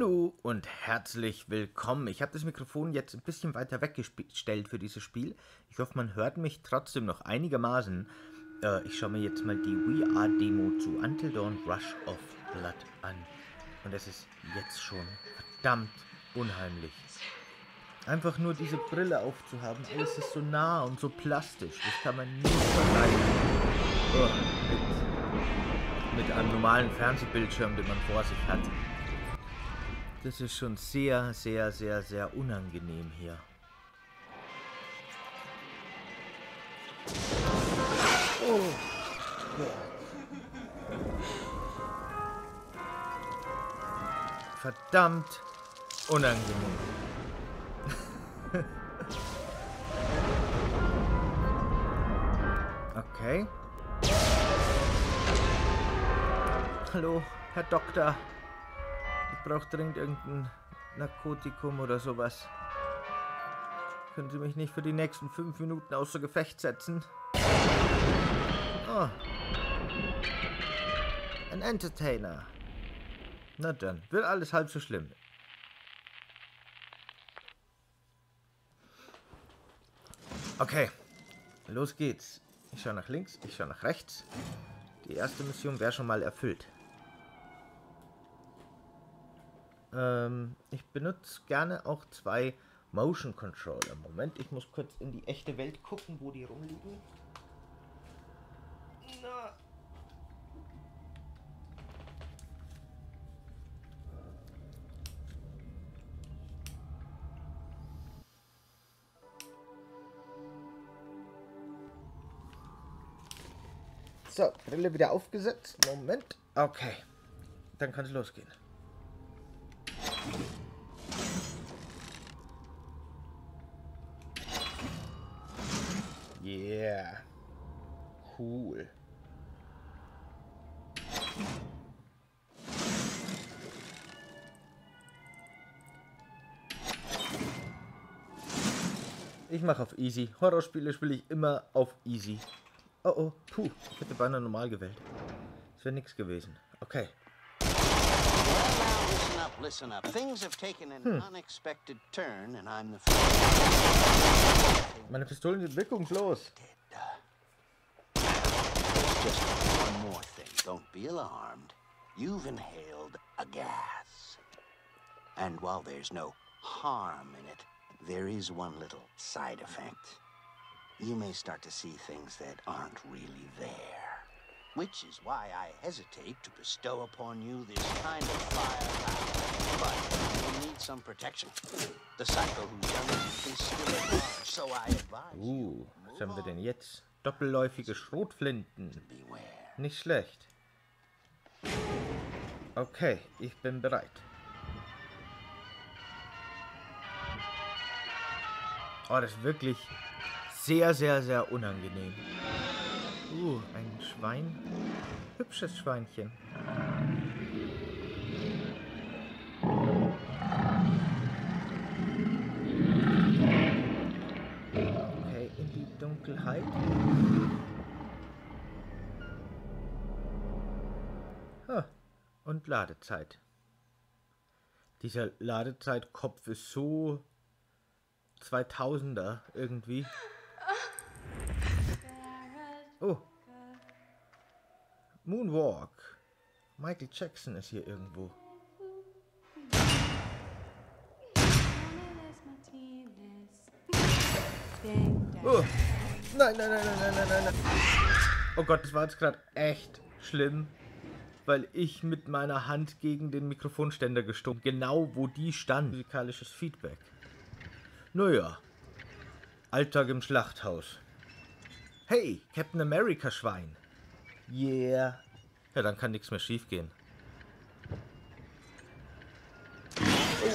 Hallo und herzlich willkommen. Ich habe das Mikrofon jetzt ein bisschen weiter weggestellt für dieses Spiel. Ich hoffe, man hört mich trotzdem noch einigermaßen. Äh, ich schaue mir jetzt mal die We Are Demo zu Until Dawn Rush of Blood an. Und es ist jetzt schon verdammt unheimlich. Einfach nur diese Brille aufzuhaben, alles ist so nah und so plastisch. Das kann man nie vergleichen. Oh, mit, mit einem normalen Fernsehbildschirm, den man vor sich hat. Das ist schon sehr, sehr, sehr, sehr unangenehm hier. Verdammt unangenehm. okay. Hallo, Herr Doktor. Ich brauche dringend irgendein Narkotikum oder sowas. Können Sie mich nicht für die nächsten fünf Minuten außer Gefecht setzen? Oh. Ein Entertainer. Na dann, wird alles halb so schlimm. Okay, los geht's. Ich schaue nach links, ich schaue nach rechts. Die erste Mission wäre schon mal erfüllt. Ähm, ich benutze gerne auch zwei Motion Controller. Moment, ich muss kurz in die echte Welt gucken, wo die rumliegen. Na. So, Brille wieder aufgesetzt. Moment. Okay. Dann kann es losgehen. Yeah. Cool. Ich mache auf easy. Horrorspiele spiele ich immer auf easy. Oh oh, puh, ich hätte beinahe normal gewählt. Das wäre nichts gewesen. Okay. Listen up, listen up. Things have taken an hm. unexpected turn and I'm the Meine Pistolen sind wirkungslos. Just one more thing. Don't be alarmed. You've inhaled a gas. And while there's no harm in it, there is one little side effect. You may start to see things that aren't really there. Which is why I hesitate to bestow upon you this kind of firepower. But you need some protection. The psycho who's done it is still at large, so I advise uh, was haben wir denn jetzt? Doppelläufige Schrotflinten. Nicht schlecht. Okay, ich bin bereit. Oh, das ist wirklich sehr, sehr, sehr unangenehm. Uh, ein Schwein. Hübsches Schweinchen. Okay, in die Dunkelheit. Ah, und Ladezeit. Dieser Ladezeitkopf ist so 2000er irgendwie. Oh. Moonwalk. Michael Jackson ist hier irgendwo. Oh. Nein, nein, nein, nein, nein, nein, nein. Oh Gott, das war jetzt gerade echt schlimm, weil ich mit meiner Hand gegen den Mikrofonständer gestummt, genau wo die stand. Musikalisches Feedback. Naja, Alltag im Schlachthaus. Hey, Captain America Schwein. Yeah. Ja, dann kann nichts mehr schief gehen. Oh.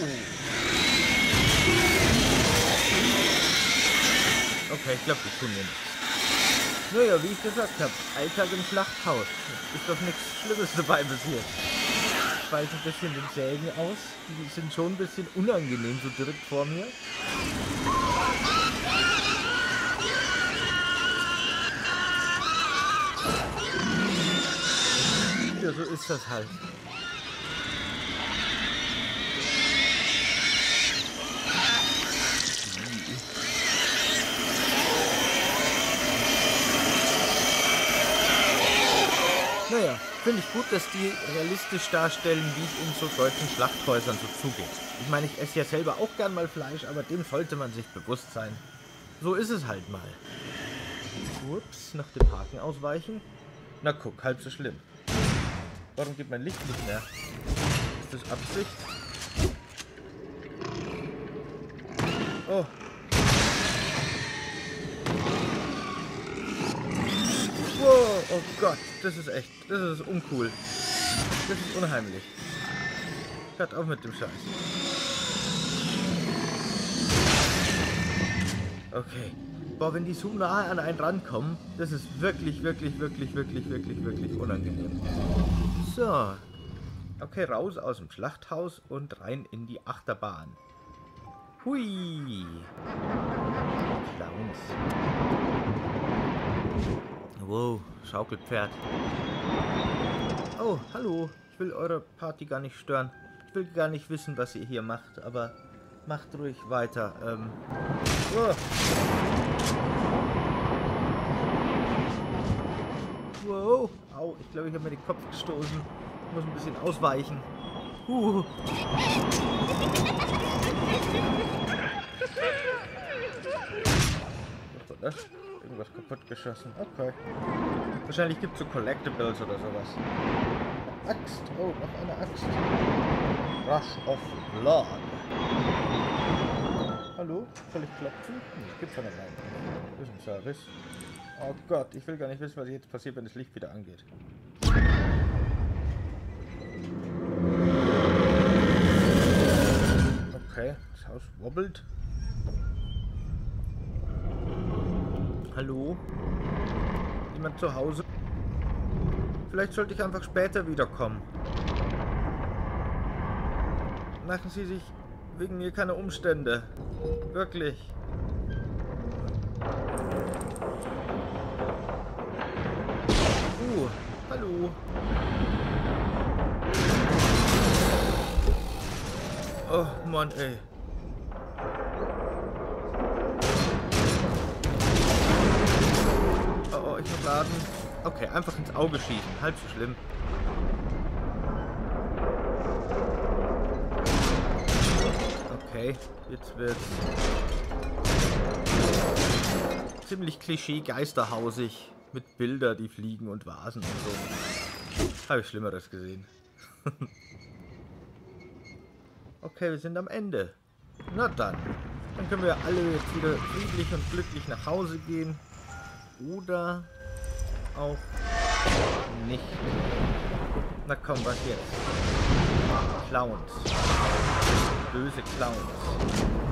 Okay, ich glaube, die tun mir nichts. Naja, wie ich gesagt habe, Alltag im Schlachthaus. Ist doch nichts Schlimmes dabei passiert. Ich weiß ein bisschen den Sägen aus. Die sind schon ein bisschen unangenehm so direkt vor mir. Ja, so ist das halt. Naja, finde ich gut, dass die realistisch darstellen, wie es in so deutschen Schlachthäusern so zugeht. Ich meine, ich esse ja selber auch gern mal Fleisch, aber dem sollte man sich bewusst sein. So ist es halt mal. Ups, nach dem Haken ausweichen. Na guck, halb so schlimm. Warum geht mein Licht nicht mehr? Ist das Absicht? Oh. Wow, oh Gott, das ist echt, das ist uncool. Das ist unheimlich. Hört auf mit dem Scheiß. Okay. Boah, wenn die so nahe an einen rankommen, das ist wirklich, wirklich, wirklich, wirklich, wirklich, wirklich unangenehm. So. Okay, raus aus dem Schlachthaus und rein in die Achterbahn. Hui. Clowns. Wow, Schaukelpferd. Oh, hallo. Ich will eure Party gar nicht stören. Ich will gar nicht wissen, was ihr hier macht, aber macht ruhig weiter. Ähm. Oh. Wow. Au, ich glaube, ich habe mir den Kopf gestoßen. Ich muss ein bisschen ausweichen. Uh. Irgendwas kaputt geschossen. Okay. Wahrscheinlich gibt es so Collectibles oder sowas. Axt. Oh, noch eine Axt. Rush of Blood. Hallo? Soll ich klopfen? Nee, gibt's von allein. Das ist ein Service. Oh Gott, ich will gar nicht wissen, was jetzt passiert, wenn das Licht wieder angeht. Okay, das Haus wobbelt. Hallo? Jemand zu Hause? Vielleicht sollte ich einfach später wiederkommen. Machen Sie sich wegen mir keine Umstände. Wirklich. Hallo. Oh Mann, ey. Oh, oh, ich muss laden. Okay, einfach ins Auge schießen. Halb so schlimm. Okay, jetzt wird ziemlich klischee geisterhausig mit Bilder, die fliegen und Vasen und so. Habe ich Schlimmeres gesehen. okay, wir sind am Ende. Na dann. Dann können wir alle jetzt wieder friedlich und glücklich nach Hause gehen. Oder auch nicht. Na komm, was jetzt? Clowns. Böse Clowns.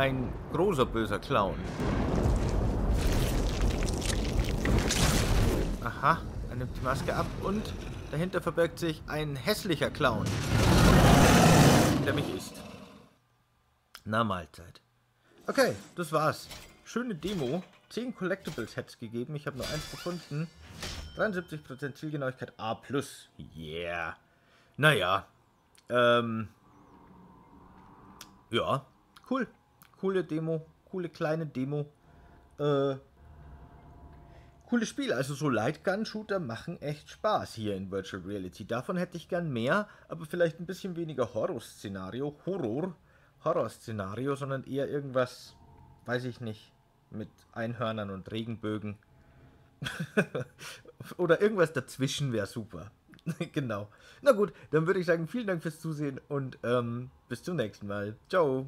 Ein großer böser Clown. Aha, er nimmt die Maske ab und dahinter verbirgt sich ein hässlicher Clown, der mich isst. Na Mahlzeit. Okay, das war's. Schöne Demo. 10 Collectible-Sets gegeben. Ich habe nur eins gefunden. 73% Zielgenauigkeit A+. Yeah. Naja. Ähm. Ja. Cool. Coole Demo. Coole kleine Demo. Äh. Cooles Spiel. Also so Lightgun-Shooter machen echt Spaß hier in Virtual Reality. Davon hätte ich gern mehr, aber vielleicht ein bisschen weniger Horror-Szenario. Horror. Horror-Szenario, sondern eher irgendwas, weiß ich nicht, mit Einhörnern und Regenbögen. Oder irgendwas dazwischen wäre super. genau. Na gut, dann würde ich sagen, vielen Dank fürs Zusehen und ähm, bis zum nächsten Mal. Ciao.